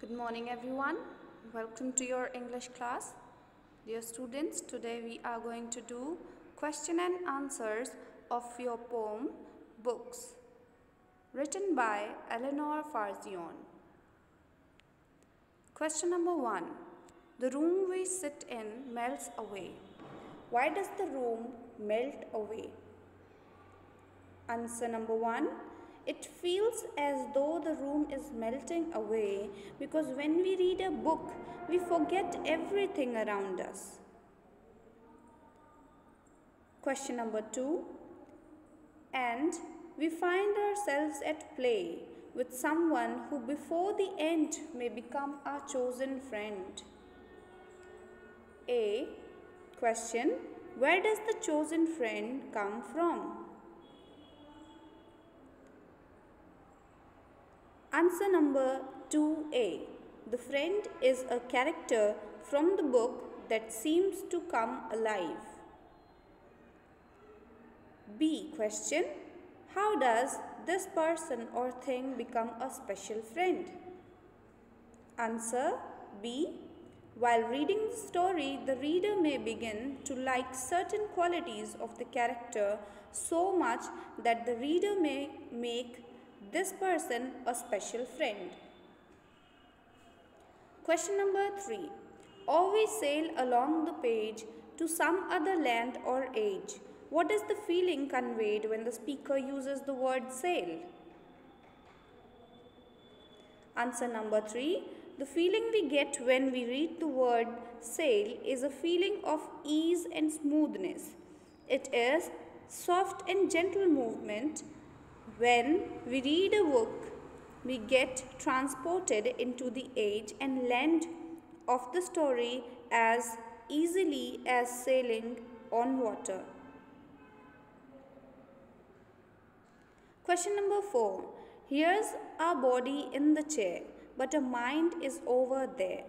Good morning, everyone. Welcome to your English class. Dear students, today we are going to do question and answers of your poem Books, written by Eleanor Farjeon. Question number one The room we sit in melts away. Why does the room melt away? Answer number one it feels as though the room is melting away because when we read a book, we forget everything around us. Question number two. And we find ourselves at play with someone who before the end may become our chosen friend. A. Question. Where does the chosen friend come from? Answer number 2a. The friend is a character from the book that seems to come alive. B. Question. How does this person or thing become a special friend? Answer B. While reading the story, the reader may begin to like certain qualities of the character so much that the reader may make this person a special friend. Question number 3. Always sail along the page to some other land or age. What is the feeling conveyed when the speaker uses the word sail? Answer number 3. The feeling we get when we read the word sail is a feeling of ease and smoothness. It is soft and gentle movement when we read a book, we get transported into the age and land of the story as easily as sailing on water. Question number 4. Here's our body in the chair, but a mind is over there.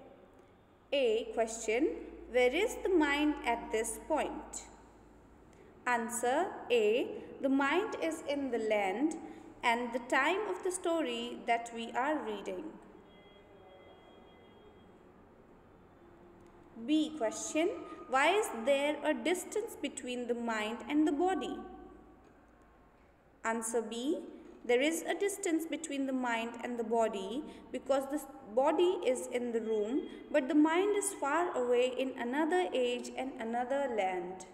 A. Question. Where is the mind at this point? Answer A. The mind is in the land and the time of the story that we are reading. B. Question. Why is there a distance between the mind and the body? Answer B. There is a distance between the mind and the body because the body is in the room but the mind is far away in another age and another land.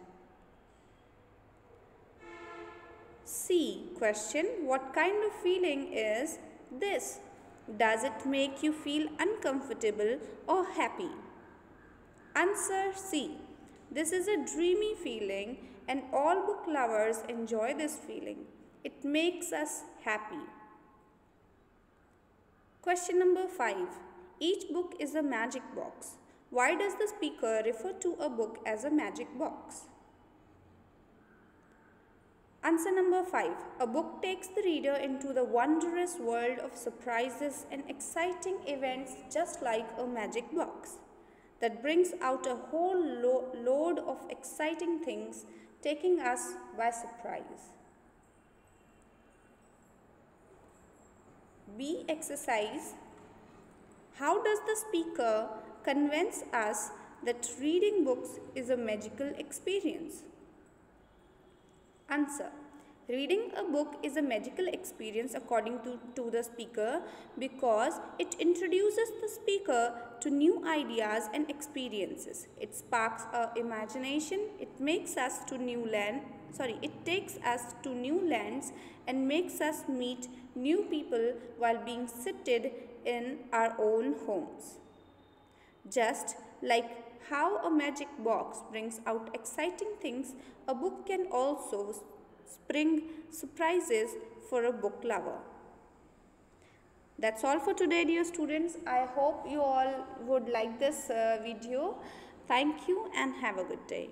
C. Question What kind of feeling is this? Does it make you feel uncomfortable or happy? Answer C. This is a dreamy feeling and all book lovers enjoy this feeling. It makes us happy. Question number 5. Each book is a magic box. Why does the speaker refer to a book as a magic box? Answer number 5. A book takes the reader into the wondrous world of surprises and exciting events just like a magic box that brings out a whole lo load of exciting things taking us by surprise. B. Exercise. How does the speaker convince us that reading books is a magical experience? Answer. Reading a book is a magical experience according to, to the speaker because it introduces the speaker to new ideas and experiences. It sparks our imagination, it makes us to new land, sorry, it takes us to new lands and makes us meet new people while being seated in our own homes. Just like how a magic box brings out exciting things, a book can also spring surprises for a book lover. That's all for today dear students. I hope you all would like this uh, video. Thank you and have a good day.